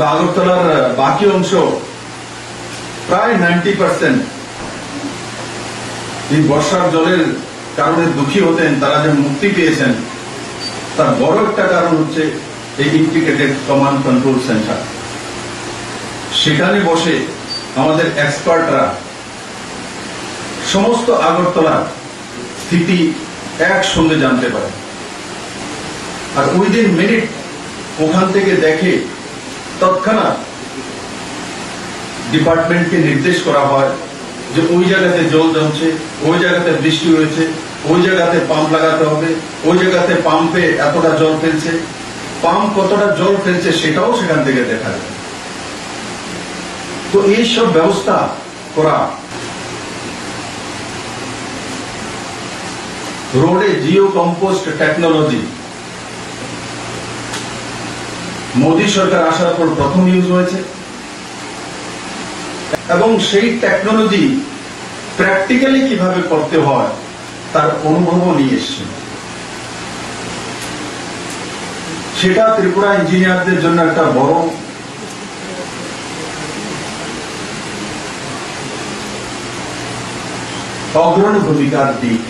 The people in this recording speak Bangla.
বা আগরতলার বাকি অংশ প্রায় নাইনটি পার্সেন্ট এই বর্ষার জলের কারণে দুঃখী হতেন, তারা যে মুক্তি পেয়েছেন, তার বড় একটা কারণ হচ্ছে এই ইন্টিগ্রেটেড কমান্ড কন্ট্রোল সেন্টার সেখানে বসে আমাদের এক্সপার্টরা সমস্ত আগরতলার স্থিতি একসঙ্গে জানতে পারে। আর উইদিন মিনিট ওখান থেকে দেখে তৎক্ষণাৎ ডিপার্টমেন্টকে নির্দেশ করা হয় যে ওই জায়গাতে জল জমছে, ওই জায়গাতে বৃষ্টি হয়েছে, ওই জায়গাতে পাম্প লাগাতে হবে, ওই জায়গাতে পাম্পে এতটা জল ফেলছে। পাম্প কতটা জল ফেলছে সেটাও সেখান থেকে দেখা যায়। তো এই সব ব্যবস্থা করা রোডে জিও কম্পোস্ট টেকনোলজি মোদী সরকার আসার পর প্রথম ইউজ হয়েছে। এবং সেই টেকনোলজি প্র্যাকটিক্যালি কীভাবে করতে হয়, তার অনুভবও নিয়ে এসছে। সেটা ত্রিপুরা ইঞ্জিনিয়ারদের জন্য একটা বড় অগ্রণী ভূমিকার দিক।